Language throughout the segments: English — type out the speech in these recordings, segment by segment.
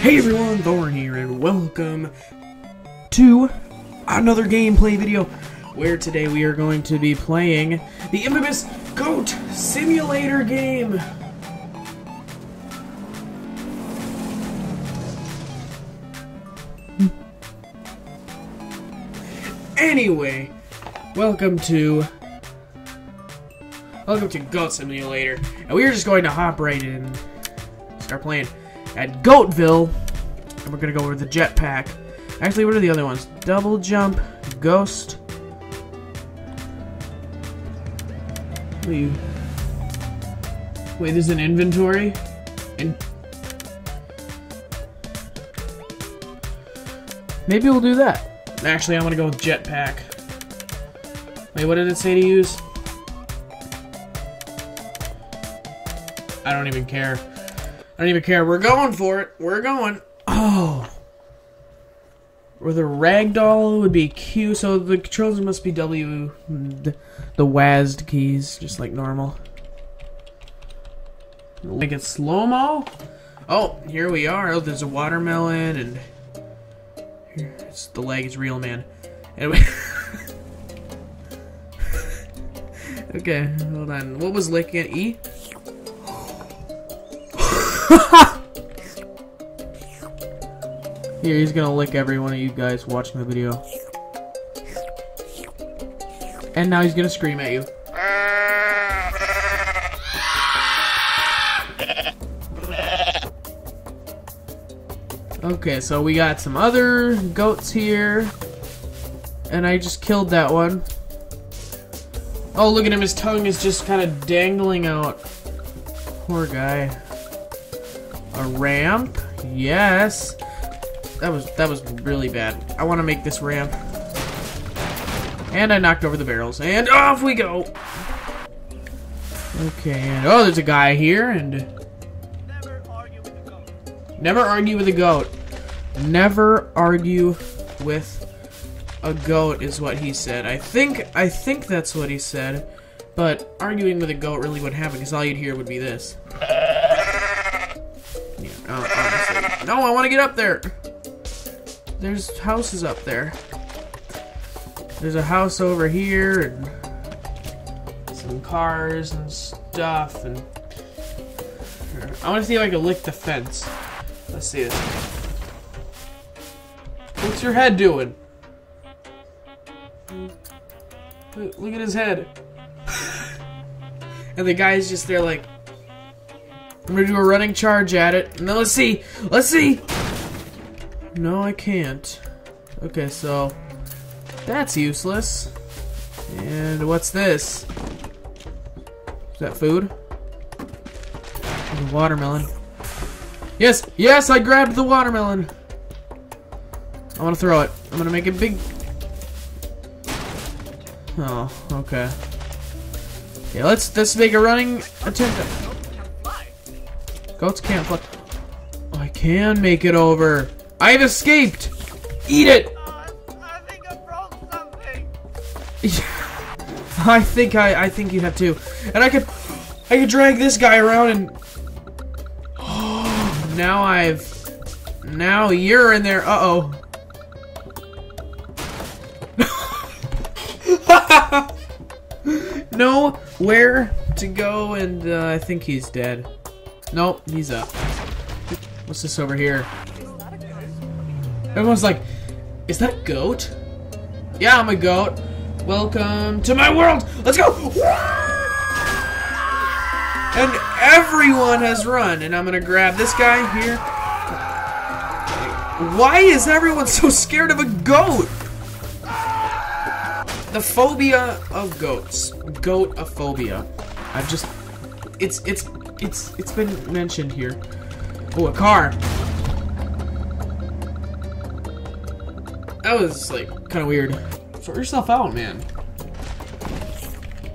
Hey everyone, Thorin here, and welcome to another gameplay video where today we are going to be playing the infamous GOAT Simulator game. Anyway, welcome to welcome to Goat Simulator, and we are just going to hop right in, start playing at Goatville, and we're gonna go over the jetpack. Actually, what are the other ones? Double jump, ghost. Wait, wait, there's an inventory, and maybe we'll do that. Actually, I'm gonna go with jetpack. Wait, what did it say to use? I don't even care. I don't even care. We're going for it. We're going. Oh. Or the ragdoll would be Q, so the controls must be W, the, WASD keys, just like normal. Make it slow-mo? Oh, here we are. Oh, there's a watermelon, and... It's, the leg is real, man. Anyway... okay, hold on. What was licking? at E? Here, he's gonna lick every one of you guys watching the video. And now he's gonna scream at you. Okay, so we got some other goats here. And I just killed that one. Oh, look at him, his tongue is just kind of dangling out. Poor guy. A ramp? Yes. That was that was really bad. I want to make this ramp. And I knocked over the barrels. And off we go. Okay, and oh, there's a guy here, and Never argue with the goat. never argue with a goat. Never argue with a goat is what he said. I think I think that's what he said. But arguing with a goat really wouldn't happen because all you'd hear would be this. No, oh, I want to get up there. There's houses up there. There's a house over here and some cars and stuff and I want to see if I can lick the fence. Let's see this. What's your head doing? Look at his head. and the guy's just there like I'm gonna do a running charge at it. And then let's see. Let's see. No, I can't. Okay, so that's useless. And what's this? Is that food? The watermelon. Yes, yes, I grabbed the watermelon. I want to throw it. I'm gonna make it big. Oh, okay. Okay, let's let's make a running attempt. Goats can't fly. Oh, I can make it over. I've escaped. Eat it. Uh, I think I. I think I I think you have too. And I could I could drag this guy around and oh, now I've now you're in there. Uh-oh. no where to go and uh, I think he's dead. Nope, he's up. What's this over here? Everyone's like, is that a goat? Yeah, I'm a goat. Welcome to my world. Let's go. And everyone has run, and I'm gonna grab this guy here. Why is everyone so scared of a goat? The phobia of goats. Goatophobia. I've just it's it's it's it's been mentioned here. Oh, a car. That was like kind of weird. Sort yourself out, man.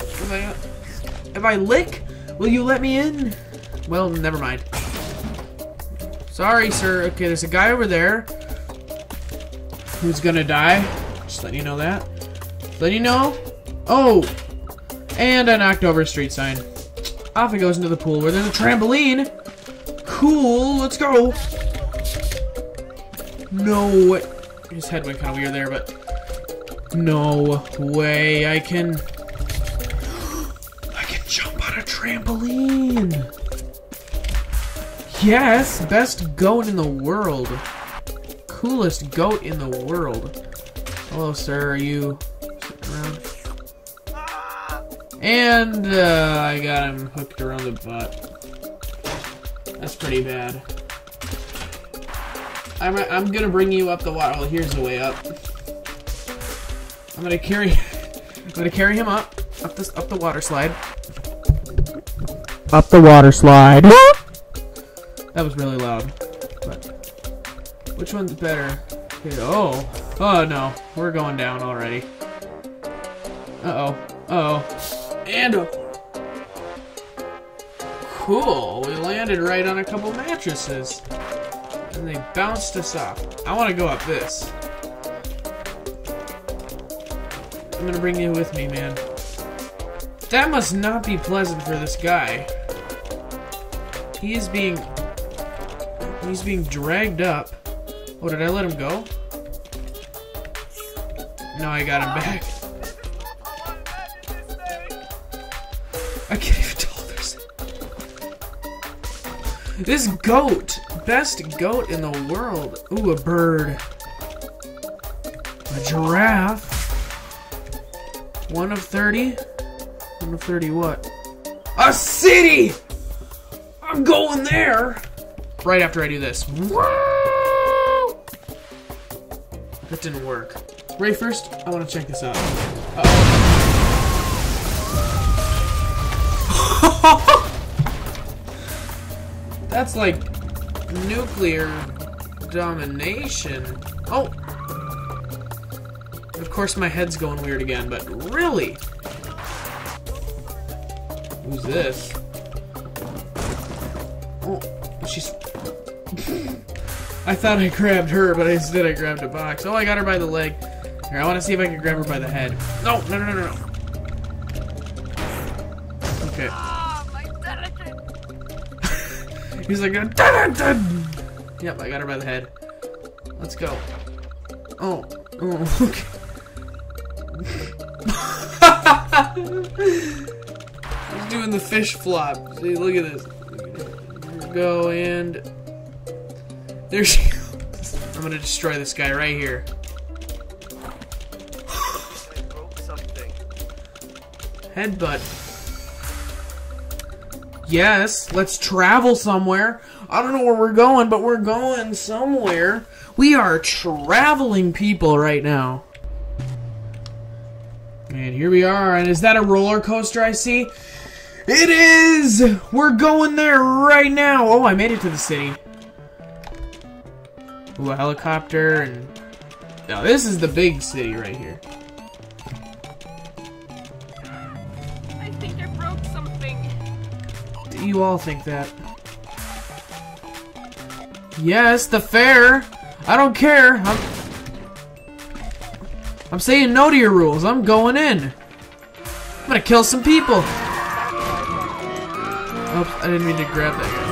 If I, if I lick, will you let me in? Well, never mind. Sorry, sir. Okay, there's a guy over there who's gonna die. Just letting you know that. Let you know. Oh, and I knocked over a street sign. Off it goes into the pool where there's a trampoline. Cool. Let's go. No. His head went kind of weird there, but no way I can. I can jump on a trampoline. Yes, best goat in the world. Coolest goat in the world. Hello, sir. Are you around? And uh, I got him hooked around the butt. That's pretty bad. I'm, I'm gonna bring you up the water. Oh, here's the way up. I'm gonna carry. I'm gonna carry him up, up this, up the water slide. Up the water slide. that was really loud. But which one's better? Oh, oh no, we're going down already. Uh oh, uh oh, Cool. We landed right on a couple mattresses. And they bounced us off. I want to go up this. I'm gonna bring you with me, man. That must not be pleasant for this guy. He is being... He's being dragged up. Oh, did I let him go? No, I got him back. This goat! Best goat in the world. Ooh, a bird. A giraffe. One of 30? One of 30 what? A city! I'm going there! Right after I do this. Woo! That didn't work. Ray, first, I want to check this out. Uh -oh. That's like nuclear domination. Oh! Of course my head's going weird again, but really? Who's this? Oh, she's... I thought I grabbed her, but instead I grabbed a box. Oh, I got her by the leg. Here, I want to see if I can grab her by the head. No, no, no, no, no. Okay. He's like, dun, dun, dun. Yep, I got her by the head. Let's go. Oh, oh, okay. He's doing the fish flop. See, look at this. Go and there she goes. I'm gonna destroy this guy right here. Headbutt. Yes, let's travel somewhere. I don't know where we're going, but we're going somewhere. We are traveling people right now. And here we are. And is that a roller coaster I see? It is! We're going there right now. Oh, I made it to the city. Ooh, a helicopter and... Now, this is the big city right here. You all think that? Yes, the fair. I don't care. I'm, I'm saying no to your rules. I'm going in. I'm gonna kill some people. Oops, I didn't mean to grab that guy.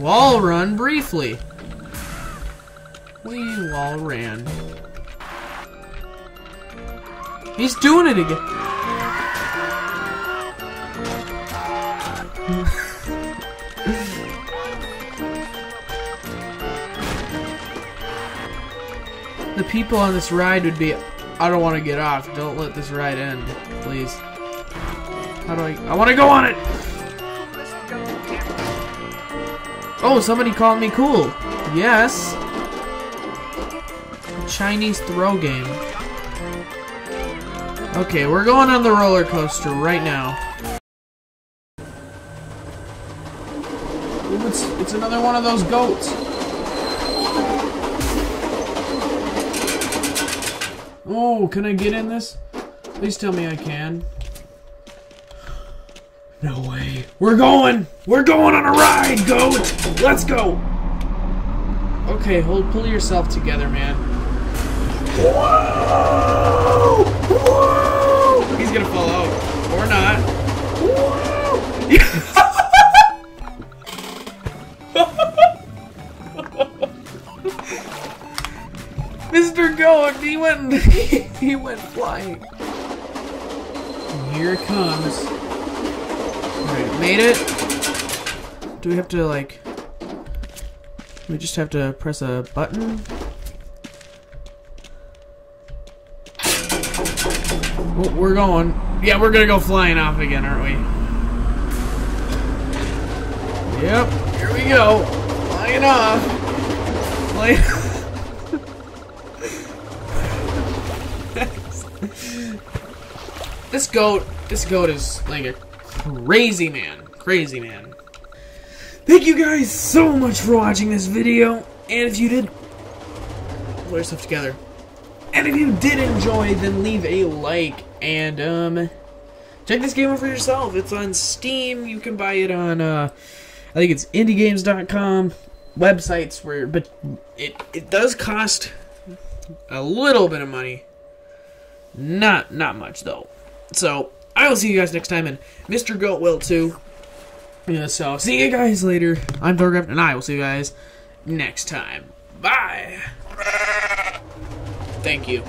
Wall run briefly. We wall ran. He's doing it again. the people on this ride would be, I don't want to get off. Don't let this ride end, please. How do I, I want to go on it! Oh, somebody called me cool. Yes. Chinese throw game. Okay, we're going on the roller coaster right now. Ooh, it's, it's another one of those goats. Oh, can I get in this? Please tell me I can. No way. We're going! We're going on a ride, goat! Let's go! Okay, hold, pull yourself together, man. Whoa! Whoa! He's gonna fall out. Or not. Mr. Goat, he went he went flying. And here it comes. Made it. Do we have to like we just have to press a button? Oh, we're going. Yeah, we're gonna go flying off again, aren't we? Yep, here we go. Flying off. Flying This goat, this goat is like a crazy man. Crazy man. Thank you guys so much for watching this video. And if you did, pull yourself together. And if you did enjoy, then leave a like and um check this game out for yourself. It's on Steam. You can buy it on uh I think it's indiegames.com websites where but it it does cost a little bit of money. Not not much though. So I will see you guys next time, and Mr. Goat will too. Yeah, so see you guys later. I'm ThorinCraft, and I will see you guys next time. Bye. Thank you.